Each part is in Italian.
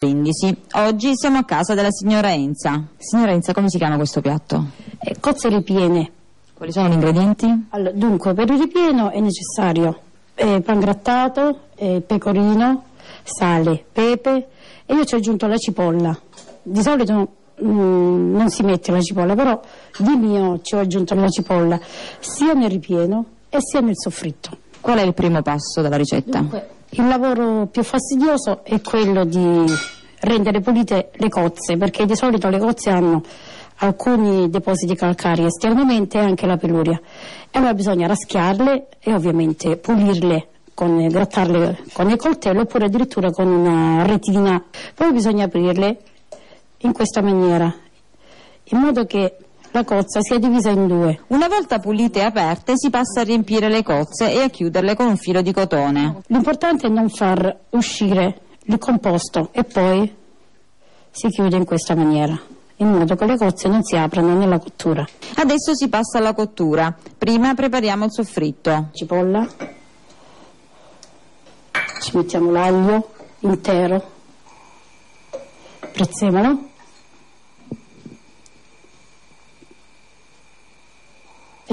Brindisi. Oggi siamo a casa della signora Enza. Signora Enza, come si chiama questo piatto? Eh, cozze ripiene. Quali sono gli ingredienti? Allora, dunque, per il ripieno è necessario eh, pan grattato, eh, pecorino, sale, pepe e io ci ho aggiunto la cipolla. Di solito mm, non si mette la cipolla, però di mio ci ho aggiunto la cipolla sia nel ripieno e sia nel soffritto. Qual è il primo passo della ricetta? Dunque, il lavoro più fastidioso è quello di rendere pulite le cozze, perché di solito le cozze hanno alcuni depositi calcari esternamente e anche la peluria. E allora bisogna raschiarle e ovviamente pulirle con, grattarle con il coltello oppure addirittura con una retina. Poi bisogna aprirle in questa maniera, in modo che la cozza sia divisa in due. Una volta pulite e aperte si passa a riempire le cozze e a chiuderle con un filo di cotone. L'importante è non far uscire il composto e poi si chiude in questa maniera in modo che le cozze non si aprano nella cottura. Adesso si passa alla cottura. Prima prepariamo il soffritto. Cipolla, ci mettiamo l'aglio intero, prezzemolo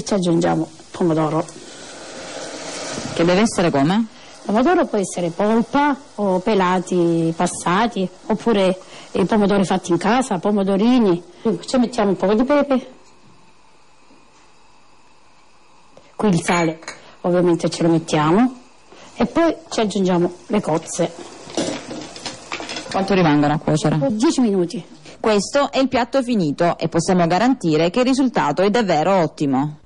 ci aggiungiamo pomodoro. Che deve essere come? Pomodoro può essere polpa o pelati passati oppure i pomodori fatti in casa, pomodorini. Ci mettiamo un po' di pepe. Qui il sale ovviamente ce lo mettiamo e poi ci aggiungiamo le cozze. Quanto rimangono a cuocere? 10 minuti. Questo è il piatto finito e possiamo garantire che il risultato è davvero ottimo.